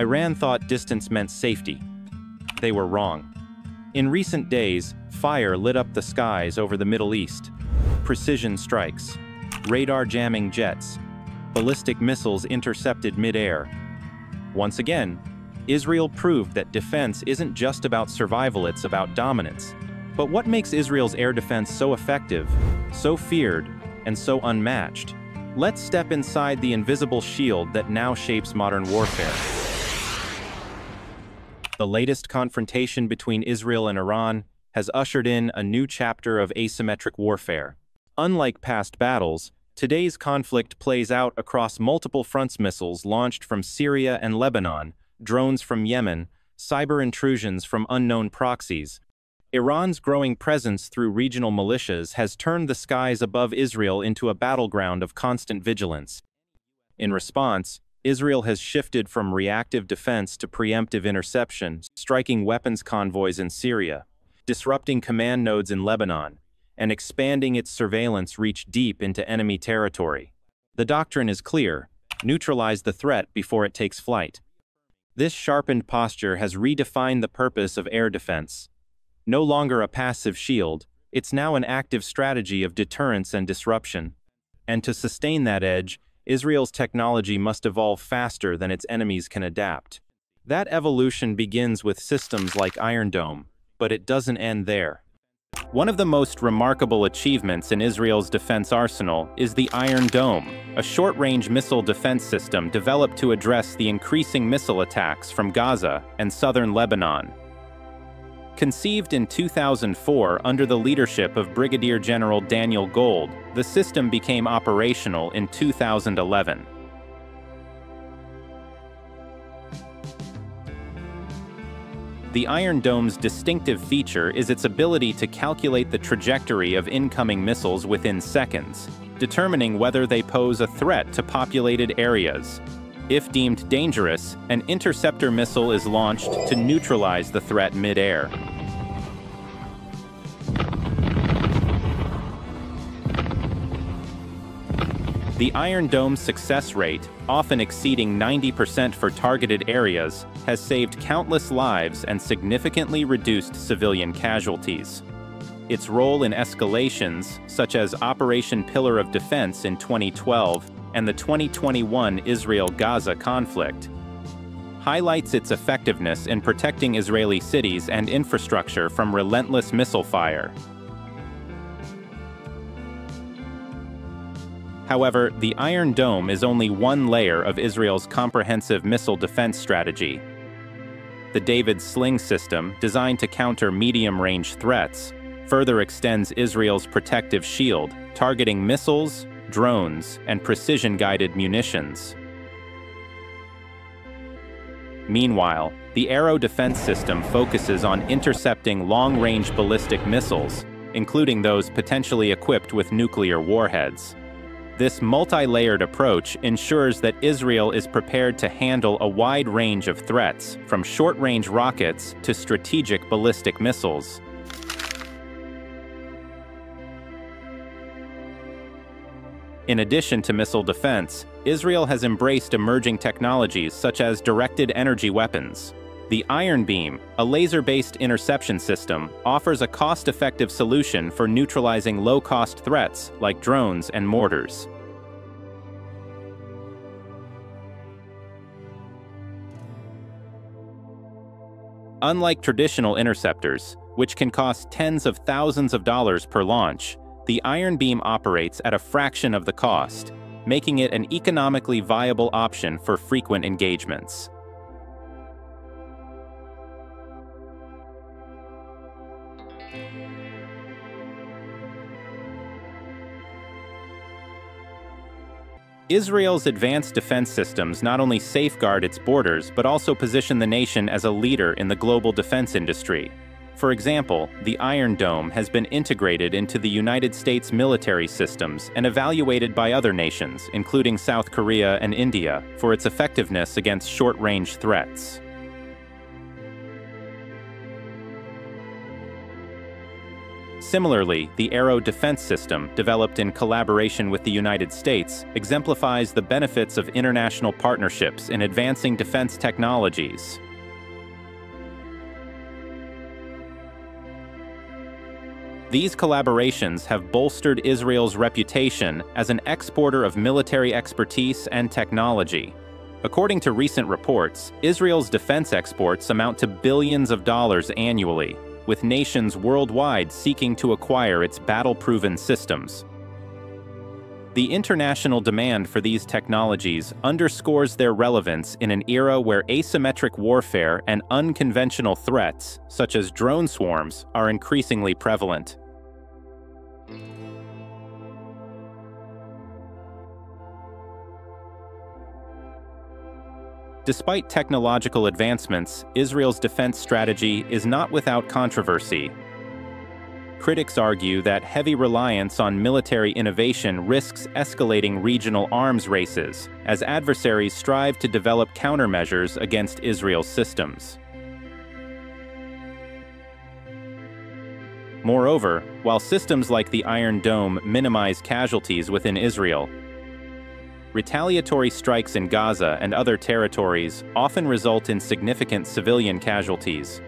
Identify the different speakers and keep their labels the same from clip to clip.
Speaker 1: Iran thought distance meant safety. They were wrong. In recent days, fire lit up the skies over the Middle East. Precision strikes, radar jamming jets, ballistic missiles intercepted mid-air. Once again, Israel proved that defense isn't just about survival, it's about dominance. But what makes Israel's air defense so effective, so feared, and so unmatched? Let's step inside the invisible shield that now shapes modern warfare. The latest confrontation between Israel and Iran has ushered in a new chapter of asymmetric warfare. Unlike past battles, today's conflict plays out across multiple fronts missiles launched from Syria and Lebanon, drones from Yemen, cyber intrusions from unknown proxies. Iran's growing presence through regional militias has turned the skies above Israel into a battleground of constant vigilance. In response, Israel has shifted from reactive defense to preemptive interception, striking weapons convoys in Syria, disrupting command nodes in Lebanon, and expanding its surveillance reach deep into enemy territory. The doctrine is clear, neutralize the threat before it takes flight. This sharpened posture has redefined the purpose of air defense. No longer a passive shield, it's now an active strategy of deterrence and disruption. And to sustain that edge, Israel's technology must evolve faster than its enemies can adapt. That evolution begins with systems like Iron Dome, but it doesn't end there. One of the most remarkable achievements in Israel's defense arsenal is the Iron Dome, a short-range missile defense system developed to address the increasing missile attacks from Gaza and southern Lebanon. Conceived in 2004 under the leadership of Brigadier General Daniel Gold, the system became operational in 2011. The Iron Dome's distinctive feature is its ability to calculate the trajectory of incoming missiles within seconds, determining whether they pose a threat to populated areas. If deemed dangerous, an interceptor missile is launched to neutralize the threat mid-air. The Iron Dome's success rate, often exceeding 90% for targeted areas, has saved countless lives and significantly reduced civilian casualties. Its role in escalations, such as Operation Pillar of Defense in 2012 and the 2021 Israel-Gaza conflict, highlights its effectiveness in protecting Israeli cities and infrastructure from relentless missile fire. However, the Iron Dome is only one layer of Israel's comprehensive missile defense strategy. The David's Sling system, designed to counter medium-range threats, further extends Israel's protective shield, targeting missiles, drones, and precision-guided munitions. Meanwhile, the Arrow defense system focuses on intercepting long-range ballistic missiles, including those potentially equipped with nuclear warheads. This multi-layered approach ensures that Israel is prepared to handle a wide range of threats, from short-range rockets to strategic ballistic missiles. In addition to missile defense, Israel has embraced emerging technologies such as directed energy weapons. The Iron Beam, a laser-based interception system, offers a cost-effective solution for neutralizing low-cost threats like drones and mortars. Unlike traditional interceptors, which can cost tens of thousands of dollars per launch, the Iron Beam operates at a fraction of the cost, making it an economically viable option for frequent engagements. Israel's advanced defense systems not only safeguard its borders, but also position the nation as a leader in the global defense industry. For example, the Iron Dome has been integrated into the United States military systems and evaluated by other nations, including South Korea and India, for its effectiveness against short-range threats. Similarly, the Arrow defense system, developed in collaboration with the United States, exemplifies the benefits of international partnerships in advancing defense technologies. These collaborations have bolstered Israel's reputation as an exporter of military expertise and technology. According to recent reports, Israel's defense exports amount to billions of dollars annually, with nations worldwide seeking to acquire its battle-proven systems. The international demand for these technologies underscores their relevance in an era where asymmetric warfare and unconventional threats, such as drone swarms, are increasingly prevalent. Despite technological advancements, Israel's defense strategy is not without controversy. Critics argue that heavy reliance on military innovation risks escalating regional arms races, as adversaries strive to develop countermeasures against Israel's systems. Moreover, while systems like the Iron Dome minimize casualties within Israel, retaliatory strikes in Gaza and other territories often result in significant civilian casualties.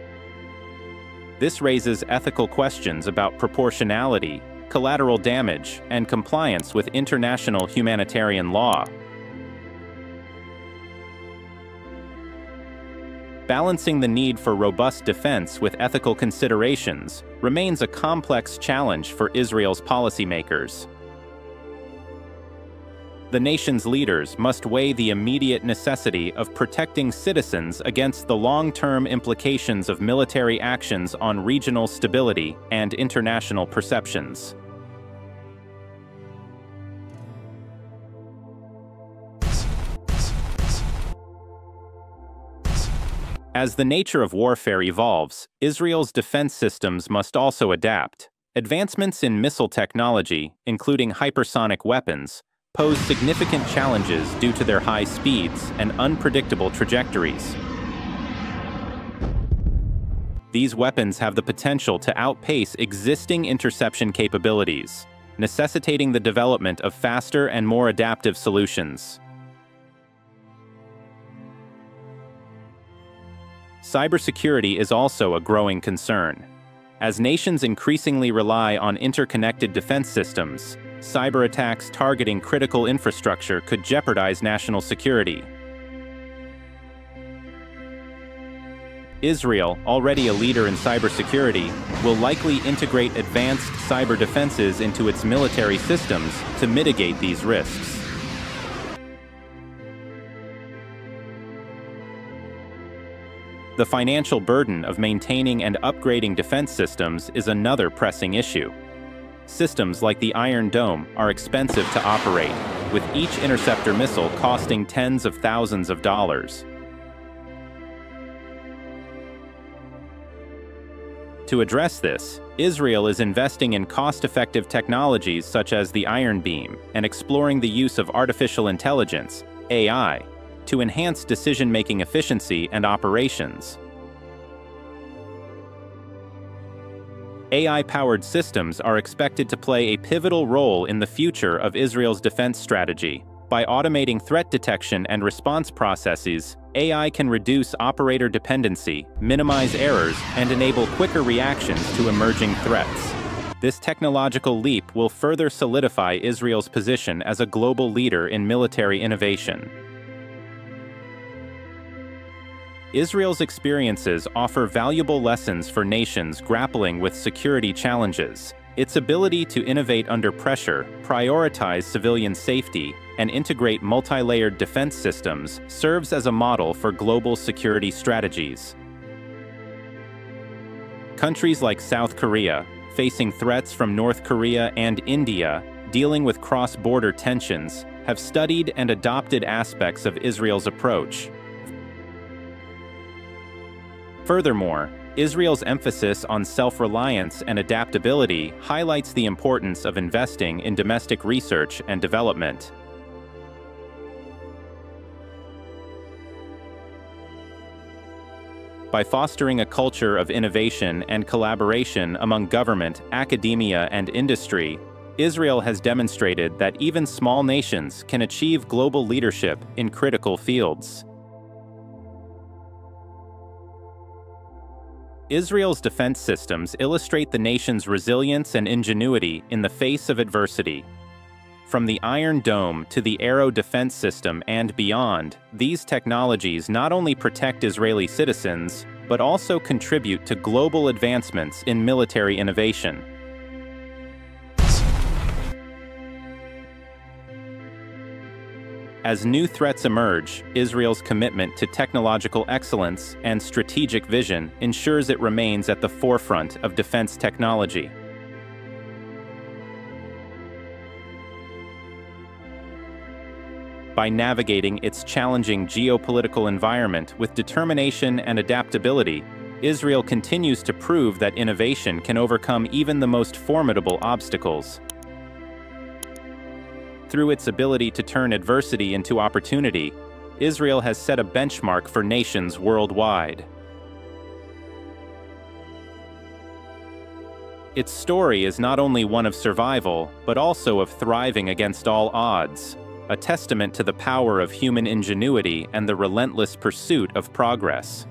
Speaker 1: This raises ethical questions about proportionality, collateral damage, and compliance with international humanitarian law. Balancing the need for robust defense with ethical considerations remains a complex challenge for Israel's policymakers. The nation's leaders must weigh the immediate necessity of protecting citizens against the long-term implications of military actions on regional stability and international perceptions. As the nature of warfare evolves, Israel's defense systems must also adapt. Advancements in missile technology, including hypersonic weapons, pose significant challenges due to their high speeds and unpredictable trajectories. These weapons have the potential to outpace existing interception capabilities, necessitating the development of faster and more adaptive solutions. cybersecurity is also a growing concern. As nations increasingly rely on interconnected defense systems, cyber attacks targeting critical infrastructure could jeopardize national security. Israel, already a leader in cybersecurity, will likely integrate advanced cyber defenses into its military systems to mitigate these risks. The financial burden of maintaining and upgrading defense systems is another pressing issue. Systems like the Iron Dome are expensive to operate, with each interceptor missile costing tens of thousands of dollars. To address this, Israel is investing in cost-effective technologies such as the Iron Beam and exploring the use of artificial intelligence, AI, to enhance decision-making efficiency and operations. AI-powered systems are expected to play a pivotal role in the future of Israel's defense strategy. By automating threat detection and response processes, AI can reduce operator dependency, minimize errors, and enable quicker reactions to emerging threats. This technological leap will further solidify Israel's position as a global leader in military innovation. Israel's experiences offer valuable lessons for nations grappling with security challenges. Its ability to innovate under pressure, prioritize civilian safety, and integrate multi-layered defense systems serves as a model for global security strategies. Countries like South Korea, facing threats from North Korea and India, dealing with cross-border tensions, have studied and adopted aspects of Israel's approach, Furthermore, Israel's emphasis on self-reliance and adaptability highlights the importance of investing in domestic research and development. By fostering a culture of innovation and collaboration among government, academia, and industry, Israel has demonstrated that even small nations can achieve global leadership in critical fields. Israel's defense systems illustrate the nation's resilience and ingenuity in the face of adversity. From the Iron Dome to the Arrow defense system and beyond, these technologies not only protect Israeli citizens, but also contribute to global advancements in military innovation. As new threats emerge, Israel's commitment to technological excellence and strategic vision ensures it remains at the forefront of defense technology. By navigating its challenging geopolitical environment with determination and adaptability, Israel continues to prove that innovation can overcome even the most formidable obstacles through its ability to turn adversity into opportunity, Israel has set a benchmark for nations worldwide. Its story is not only one of survival, but also of thriving against all odds, a testament to the power of human ingenuity and the relentless pursuit of progress.